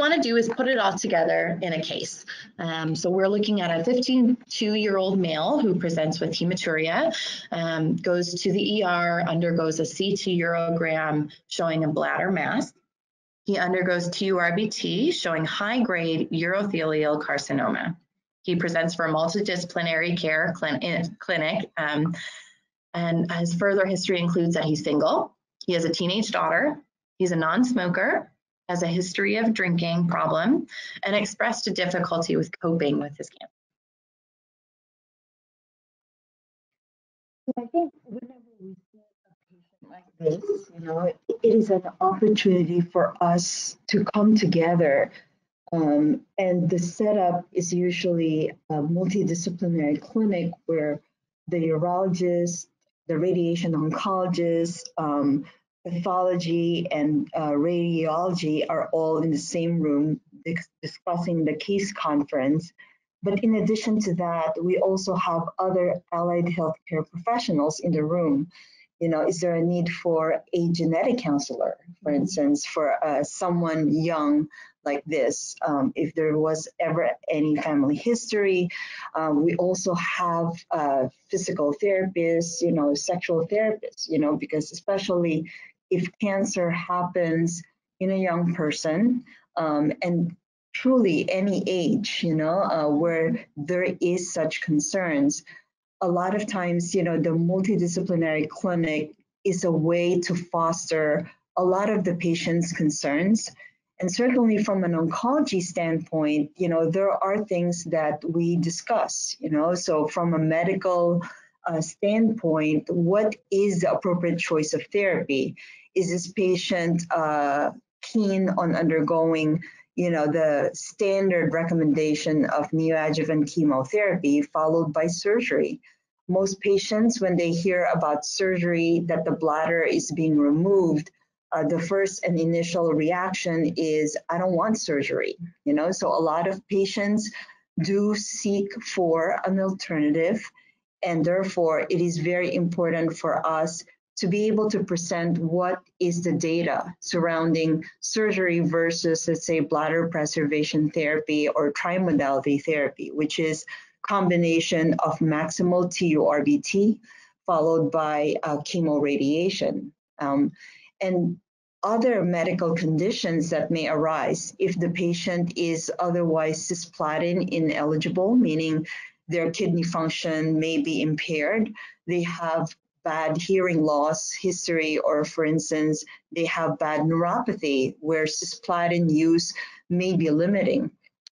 want to do is put it all together in a case. Um, so we're looking at a 52-year-old male who presents with hematuria, um, goes to the ER, undergoes a CT urogram showing a bladder mass. He undergoes TURBT showing high-grade urothelial carcinoma. He presents for multidisciplinary care clinic, um, and his further history includes that he's single, he has a teenage daughter, he's a non-smoker, has a history of drinking problem, and expressed a difficulty with coping with his cancer. I think whenever we see a patient like this, you know, it, is an opportunity for us to come together. Um, and the setup is usually a multidisciplinary clinic where the urologist, the radiation oncologist, um, pathology, and uh, radiology are all in the same room discussing the case conference. But in addition to that, we also have other allied healthcare professionals in the room. You know, is there a need for a genetic counselor, for instance, for uh, someone young like this. Um, if there was ever any family history, um, we also have uh, physical therapists, you know, sexual therapists, you know, because especially if cancer happens in a young person um, and truly any age, you know, uh, where there is such concerns, a lot of times, you know, the multidisciplinary clinic is a way to foster a lot of the patient's concerns and certainly from an oncology standpoint, you know, there are things that we discuss, you know, so from a medical uh, standpoint, what is the appropriate choice of therapy? Is this patient uh, keen on undergoing, you know, the standard recommendation of neoadjuvant chemotherapy followed by surgery? Most patients, when they hear about surgery, that the bladder is being removed, uh, the first and initial reaction is, I don't want surgery, you know? So a lot of patients do seek for an alternative. And therefore, it is very important for us to be able to present what is the data surrounding surgery versus, let's say, bladder preservation therapy or trimodality therapy, which is combination of maximal TURBT followed by uh, chemoradiation. Um, and other medical conditions that may arise if the patient is otherwise cisplatin ineligible, meaning their kidney function may be impaired, they have bad hearing loss history, or for instance, they have bad neuropathy where cisplatin use may be limiting.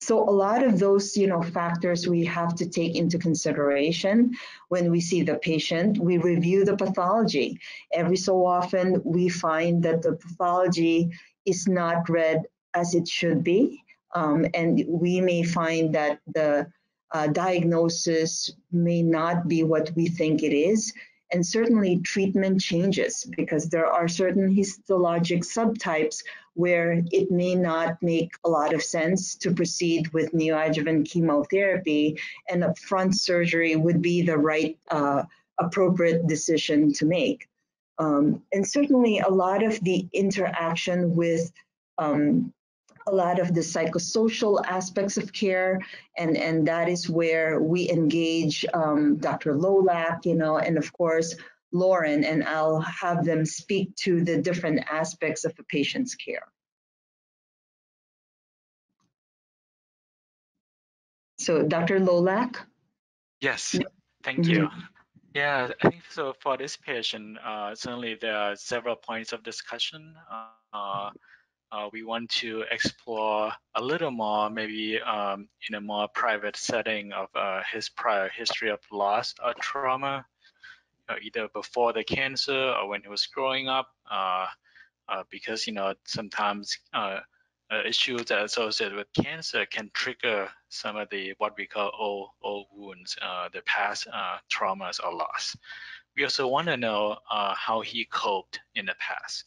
So a lot of those, you know, factors we have to take into consideration when we see the patient. We review the pathology. Every so often, we find that the pathology is not read as it should be, um, and we may find that the uh, diagnosis may not be what we think it is. And certainly treatment changes because there are certain histologic subtypes where it may not make a lot of sense to proceed with neoadjuvant chemotherapy and upfront surgery would be the right uh, appropriate decision to make. Um, and certainly a lot of the interaction with um, a lot of the psychosocial aspects of care, and, and that is where we engage um, Dr. Lolak, you know, and of course, Lauren, and I'll have them speak to the different aspects of a patient's care. So Dr. Lolak? Yes, thank you. Mm-hmm. Yeah, I think so for this patient, uh, certainly there are several points of discussion. Uh, uh, we want to explore a little more, maybe um, in a more private setting of uh, his prior history of loss or trauma, you know, either before the cancer or when he was growing up, uh, uh because you know sometimes uh, uh, issues that are associated with cancer can trigger some of the what we call old, old wounds, the past traumas or loss. We also want to know how he coped in the past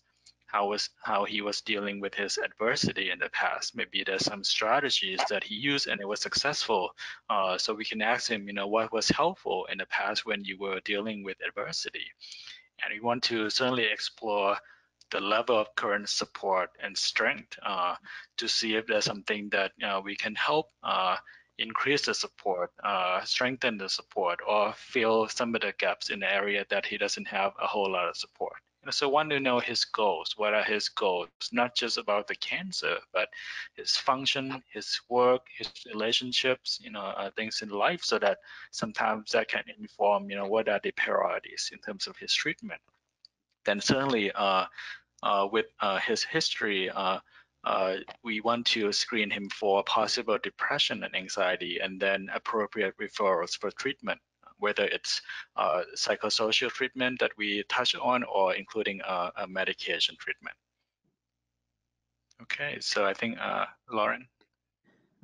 how was how he was dealing with his adversity in the past. Maybe there's some strategies that he used and it was successful. Uh, so we can ask him, you know, what was helpful in the past when you were dealing with adversity. And we want to certainly explore the level of current support and strength uh, to see if there's something that uh, we can help uh, increase the support, uh, strengthen the support, or fill some of the gaps in the area that he doesn't have a whole lot of support. So want to know his goals. What are his goals? Not just about the cancer, but his function, his work, his relationships, you know, uh, things in life, so that sometimes that can inform, you know, what are the priorities in terms of his treatment. Then certainly, uh, uh, with uh, his history, uh, uh, we want to screen him for possible depression and anxiety, and then appropriate referrals for treatment whether it's uh, psychosocial treatment that we touch on or including a, a medication treatment. Okay, so I think uh, Lauren.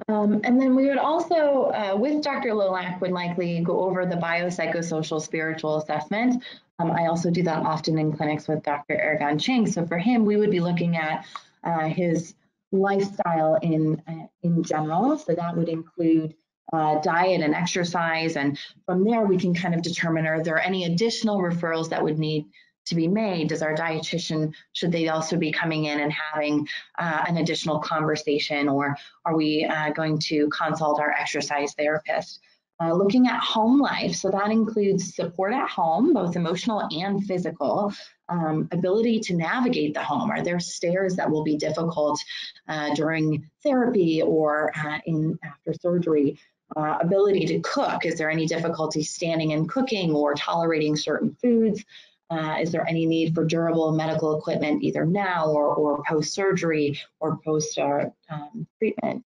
Um, and then we would also, uh, with Dr. Lolak, would likely go over the biopsychosocial spiritual assessment. Um, I also do that often in clinics with Dr. Aragon Ching. So for him, we would be looking at uh, his lifestyle in uh, in general. So that would include uh, diet and exercise. And from there, we can kind of determine are there any additional referrals that would need to be made? Does our dietitian, should they also be coming in and having uh, an additional conversation, or are we uh, going to consult our exercise therapist? Uh, looking at home life, so that includes support at home, both emotional and physical, um, ability to navigate the home. Are there stairs that will be difficult uh, during therapy or uh, in after surgery? Uh, ability to cook. Is there any difficulty standing and cooking or tolerating certain foods? Uh, is there any need for durable medical equipment either now or, or post surgery or post uh, um, treatment?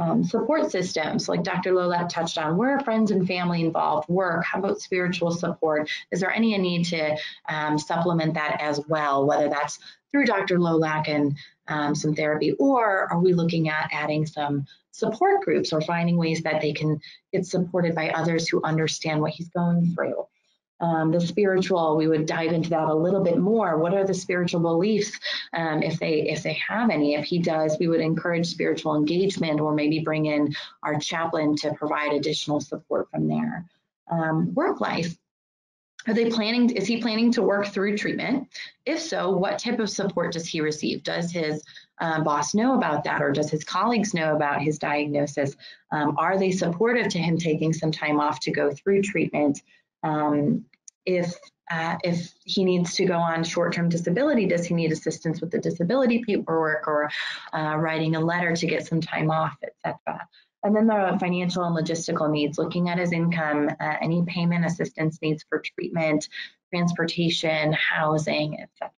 Um, support systems, like Dr. Lolak touched on, where friends and family involved? Work, how about spiritual support? Is there any need to um, supplement that as well, whether that's through Dr. Lolak and um, some therapy, or are we looking at adding some support groups or finding ways that they can get supported by others who understand what he's going through? Um, the spiritual, we would dive into that a little bit more. What are the spiritual beliefs, um, if they if they have any? If he does, we would encourage spiritual engagement, or maybe bring in our chaplain to provide additional support from there. Um, work life, are they planning, is he planning to work through treatment? If so, what type of support does he receive? Does his um, boss know about that or does his colleagues know about his diagnosis? Um, are they supportive to him taking some time off to go through treatment? Um, if uh, if he needs to go on short-term disability, does he need assistance with the disability paperwork or uh, writing a letter to get some time off, etc. And then the financial and logistical needs, looking at his income, uh, any payment assistance needs for treatment, transportation, housing, etc.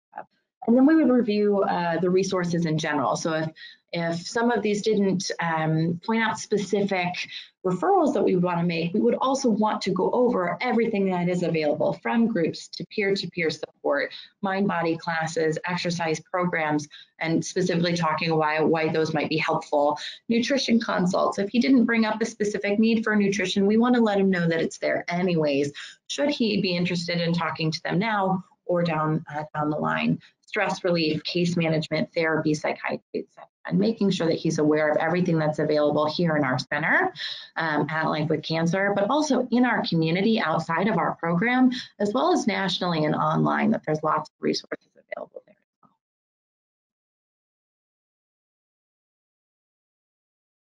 And then we would review uh, the resources in general. So if if some of these didn't um, point out specific referrals that we would want to make, we would also want to go over everything that is available from groups to peer-to-peer support, mind-body classes, exercise programs, and specifically talking why, why those might be helpful. Nutrition consults, if he didn't bring up a specific need for nutrition, we want to let him know that it's there anyways, should he be interested in talking to them now or down, uh, down the line stress relief, case management, therapy, psychiatry. And making sure that he's aware of everything that's available here in our center um, at Life with Cancer, but also in our community outside of our program, as well as nationally and online, that there's lots of resources available.